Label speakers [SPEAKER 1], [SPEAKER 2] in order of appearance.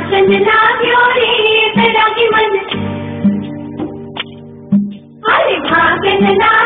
[SPEAKER 1] वाचन लाग्यो रे तड़ा मन अरे भागन ला